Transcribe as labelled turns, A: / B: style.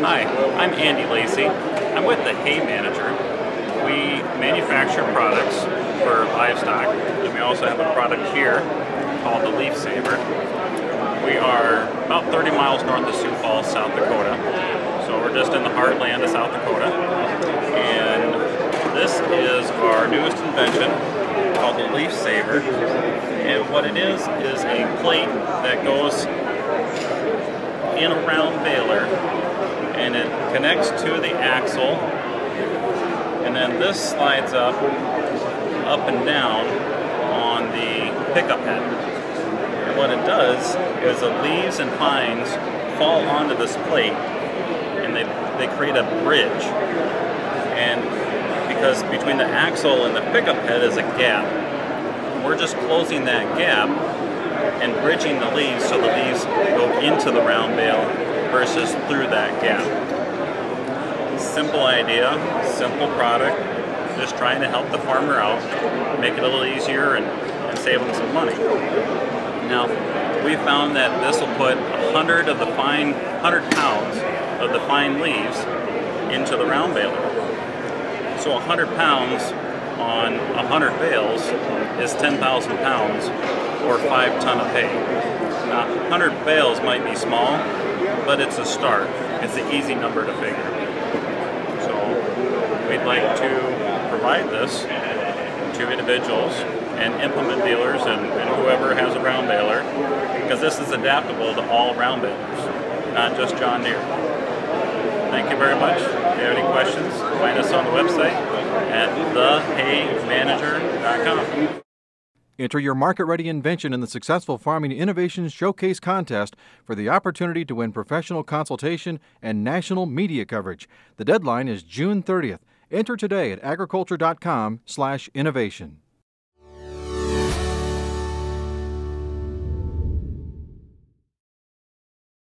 A: Hi, I'm Andy Lacey. I'm with the Hay Manager. We manufacture products for livestock, and we also have a product here called the Leaf Saver. We are about 30 miles north of Sioux Falls, South Dakota. So we're just in the heartland of South Dakota. And this is our newest invention called the Leaf Saver. And what it is, is a plate that goes in a round baler and it connects to the axle. And then this slides up up and down on the pickup head. And what it does is the leaves and fines fall onto this plate and they, they create a bridge. And because between the axle and the pickup head is a gap we're just closing that gap and bridging the leaves so the leaves go into the round bale versus through that gap. Simple idea, simple product, just trying to help the farmer out, make it a little easier and, and save them some money. Now, we found that this will put 100 of the fine, 100 pounds of the fine leaves into the round baler. So 100 pounds on 100 bales is 10,000 pounds or 5 ton of hay. Now 100 bales might be small, but it's a start. It's an easy number to figure. So we'd like to provide this to individuals and implement dealers and, and whoever has a round baler because this is adaptable to all round balers, not just John Deere. Thank you very much. If you have any questions, find us on the website at thehaymanager.com.
B: Enter your market ready invention in the Successful Farming Innovations Showcase Contest for the opportunity to win professional consultation and national media coverage. The deadline is June 30th. Enter today at agriculture.com/innovation.